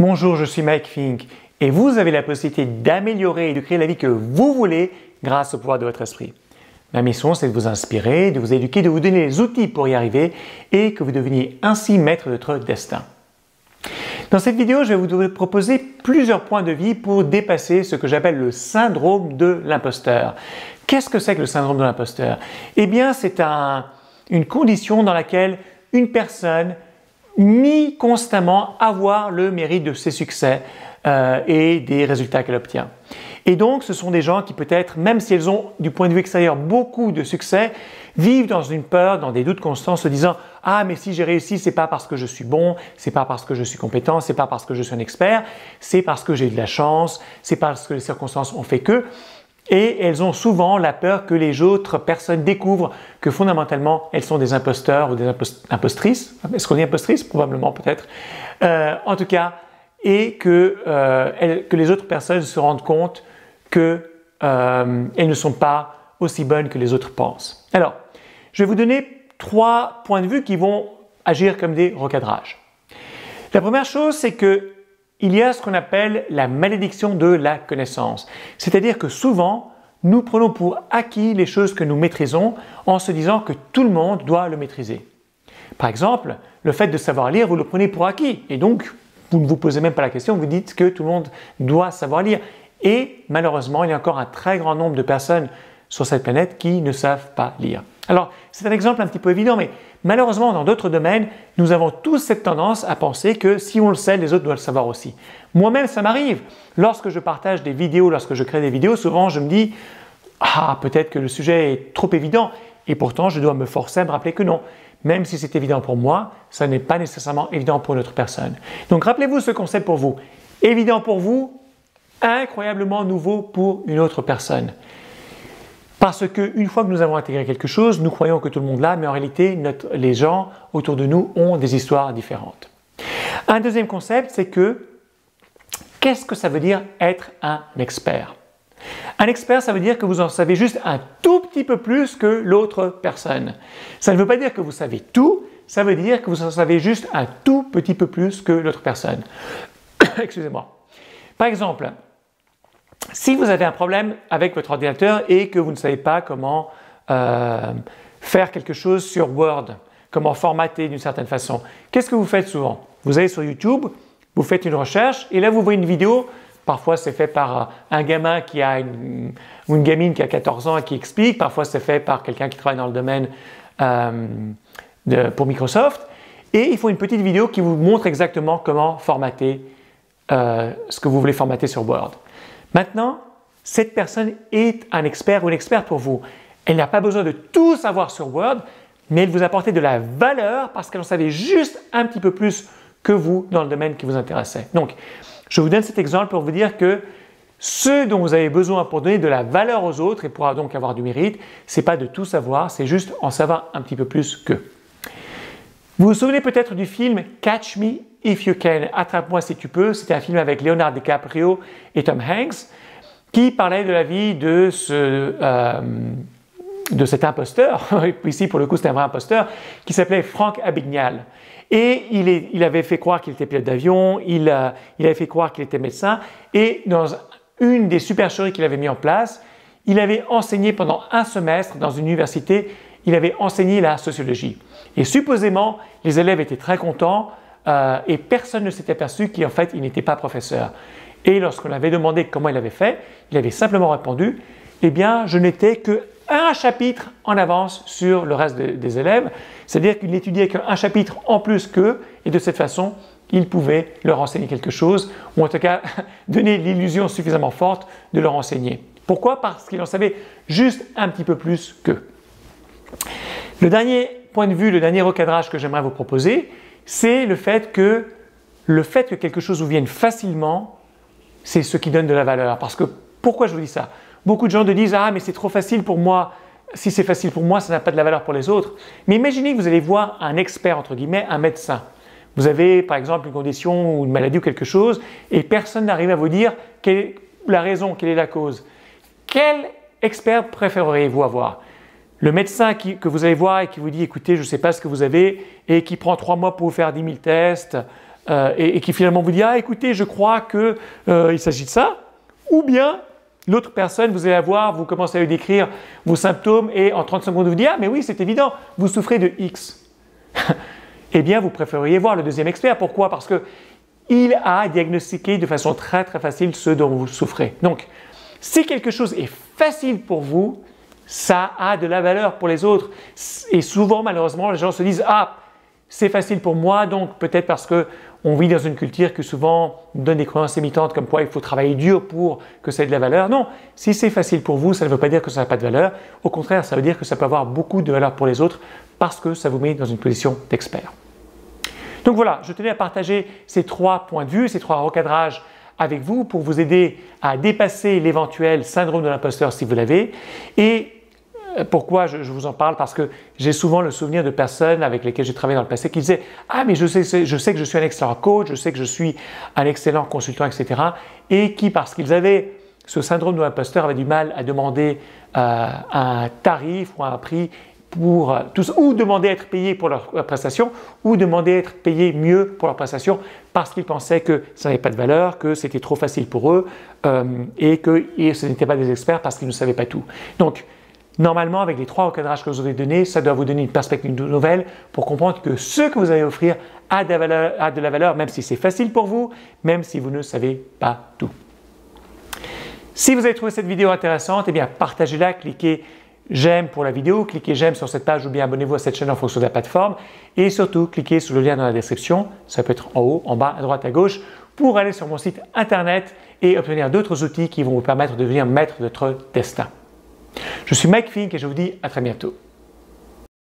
Bonjour, je suis Mike Fink et vous avez la possibilité d'améliorer et de créer la vie que vous voulez grâce au pouvoir de votre esprit. Ma mission, c'est de vous inspirer, de vous éduquer, de vous donner les outils pour y arriver et que vous deveniez ainsi maître de votre destin. Dans cette vidéo, je vais vous proposer plusieurs points de vie pour dépasser ce que j'appelle le syndrome de l'imposteur. Qu'est-ce que c'est que le syndrome de l'imposteur? Eh bien, c'est une condition dans laquelle une personne ni constamment avoir le mérite de ses succès euh, et des résultats qu'elle obtient. Et donc, ce sont des gens qui peut-être, même si elles ont du point de vue extérieur beaucoup de succès, vivent dans une peur, dans des doutes constants, se disant ah mais si j'ai réussi, c'est pas parce que je suis bon, c'est pas parce que je suis compétent, c'est pas parce que je suis un expert, c'est parce que j'ai de la chance, c'est parce que les circonstances ont fait que. Et elles ont souvent la peur que les autres personnes découvrent que fondamentalement elles sont des imposteurs ou des impostrices. Est-ce qu'on dit impostrice? Probablement peut-être. Euh, en tout cas, et que, euh, que, les autres personnes se rendent compte qu'elles euh, ne sont pas aussi bonnes que les autres pensent. Alors, je vais vous donner trois points de vue qui vont agir comme des recadrages. La première chose, c'est que il y a ce qu'on appelle la malédiction de la connaissance. C'est-à-dire que souvent, nous prenons pour acquis les choses que nous maîtrisons en se disant que tout le monde doit le maîtriser. Par exemple, le fait de savoir lire, vous le prenez pour acquis et donc vous ne vous posez même pas la question, vous dites que tout le monde doit savoir lire. Et malheureusement, il y a encore un très grand nombre de personnes sur cette planète qui ne savent pas lire. Alors, c'est un exemple un petit peu évident, mais malheureusement, dans d'autres domaines, nous avons tous cette tendance à penser que si on le sait, les autres doivent le savoir aussi. Moi-même, ça m'arrive. Lorsque je partage des vidéos, lorsque je crée des vidéos, souvent je me dis Ah, peut-être que le sujet est trop évident, et pourtant je dois me forcer à me rappeler que non. Même si c'est évident pour moi, ça n'est pas nécessairement évident pour une autre personne. Donc rappelez-vous ce concept pour vous. Évident pour vous, incroyablement nouveau pour une autre personne. Parce qu'une fois que nous avons intégré quelque chose, nous croyons que tout le monde l'a, mais en réalité, les gens autour de nous ont des histoires différentes. Un deuxième concept, c'est que qu'est-ce que ça veut dire être un expert? Un expert, ça veut dire que vous en savez juste un tout petit peu plus que l'autre personne. Ça ne veut pas dire que vous savez tout, ça veut dire que vous en savez juste un tout petit peu plus que l'autre personne. Excusez-moi. Par exemple, si vous avez un problème avec votre ordinateur et que vous ne savez pas comment euh, faire quelque chose sur Word, comment formater d'une certaine façon, qu'est-ce que vous faites souvent? Vous allez sur YouTube, vous faites une recherche et là vous voyez une vidéo. Parfois c'est fait par un gamin qui a une, ou une gamine qui a 14 ans et qui explique. Parfois c'est fait par quelqu'un qui travaille dans le domaine euh, pour Microsoft. Et il faut une petite vidéo qui vous montre exactement comment formater euh, ce que vous voulez formater sur Word. Maintenant, cette personne est un expert ou une experte pour vous. Elle n'a pas besoin de tout savoir sur Word, mais elle vous apporte de la valeur parce qu'elle en savait juste un petit peu plus que vous dans le domaine qui vous intéressait. Donc, je vous donne cet exemple pour vous dire que ce dont vous avez besoin pour donner de la valeur aux autres et pour donc avoir du mérite, c'est pas de tout savoir, c'est juste en savoir un petit peu plus que. Vous vous souvenez peut-être du film Catch Me If You Can, Attrape-moi si tu peux. C'était un film avec Leonardo DiCaprio et Tom Hanks qui parlait de la vie de, ce, euh, de cet imposteur, ici pour le coup c'était un vrai imposteur, qui s'appelait Frank Abignal. Et il, il, avait fait croire qu'il était pilote d'avion, il, euh, il, avait fait croire qu'il était médecin, et dans une des supercheries qu'il avait mis en place, il avait enseigné pendant un semestre dans une université, il avait enseigné la sociologie. Et supposément, les élèves étaient très contents euh, et personne ne s'était aperçu qu'en fait, il n'était pas professeur. Et lorsqu'on avait demandé comment il avait fait, il avait simplement répondu Eh bien, je n'étais que un chapitre en avance sur le reste des élèves, c'est-à-dire qu'il n'étudiait qu'un chapitre en plus qu'eux, et de cette façon, il pouvait leur enseigner quelque chose, ou en tout cas donner l'illusion suffisamment forte de leur enseigner. Pourquoi? Parce qu'il en savait juste un petit peu plus qu'eux. Le dernier point de vue, le dernier recadrage que j'aimerais vous proposer, c'est le fait que le fait que quelque chose vous vienne facilement, c'est ce qui donne de la valeur. Parce que pourquoi je vous dis ça? Beaucoup de gens te disent Ah, mais c'est trop facile pour moi. Si c'est facile pour moi, ça n'a pas de la valeur pour les autres. Mais imaginez que vous allez voir un expert, entre guillemets, un médecin. Vous avez par exemple une condition ou une maladie ou quelque chose et personne n'arrive à vous dire quelle est la raison, quelle est la cause. Quel expert préféreriez-vous avoir? Le médecin que vous allez voir et qui vous dit écoutez, je ne sais pas ce que vous avez et qui prend trois mois pour vous faire 10 000 tests euh, et, qui finalement vous dit Ah, écoutez, je crois qu'il euh, s'agit de ça. Ou bien l'autre personne, vous allez avoir, vous commencez à lui décrire vos symptômes et en 30 secondes, vous dit Ah, mais oui, c'est évident, vous souffrez de X. eh bien, vous préféreriez voir le deuxième expert. Pourquoi? Parce que il a diagnostiqué de façon très très facile ce dont vous souffrez. Donc, si quelque chose est facile pour vous, ça a de la valeur pour les autres. Et souvent, malheureusement, les gens se disent Ah, c'est facile pour moi, donc peut-être parce qu'on vit dans une culture qui souvent donne des croyances imitantes comme quoi il faut travailler dur pour que ça ait de la valeur. Non, si c'est facile pour vous, ça ne veut pas dire que ça n'a pas de valeur. Au contraire, ça veut dire que ça peut avoir beaucoup de valeur pour les autres parce que ça vous met dans une position d'expert. Donc voilà, je tenais à partager ces trois points de vue, ces trois recadrages avec vous pour vous aider à dépasser l'éventuel syndrome de l'imposteur si vous l'avez. Et euh, pourquoi je, vous en parle? Parce que j'ai souvent le souvenir de personnes avec lesquelles j'ai travaillé dans le passé qui disaient Ah, mais je sais, je sais que je suis un excellent coach, je sais que je suis un excellent consultant, etc. Et qui, parce qu'ils avaient ce syndrome de l'imposteur, avaient du mal à demander euh, un tarif ou un prix pour euh, tous, ou demander à être payés pour leur, prestation, ou demander à être payés mieux pour leur prestation parce qu'ils pensaient que ça n'avait pas de valeur, que c'était trop facile pour eux euh, et que ce n'étaient pas des experts parce qu'ils ne savaient pas tout. Donc, normalement, avec les trois recadrages que je vous ai donnés, ça doit vous donner une perspective nouvelle pour comprendre que ce que vous allez offrir a de la valeur, a de la valeur même si c'est facile pour vous, même si vous ne savez pas tout. Si vous avez trouvé cette vidéo intéressante, eh bien partagez-la, cliquez j'aime pour la vidéo, cliquez j'aime sur cette page ou bien abonnez-vous à cette chaîne en fonction de la plateforme et surtout cliquez sur le lien dans la description, ça peut être en haut, en bas, à droite, à gauche pour aller sur mon site internet et obtenir d'autres outils qui vont vous permettre de devenir maître de votre destin. Je suis Mike Fink et je vous dis à très bientôt.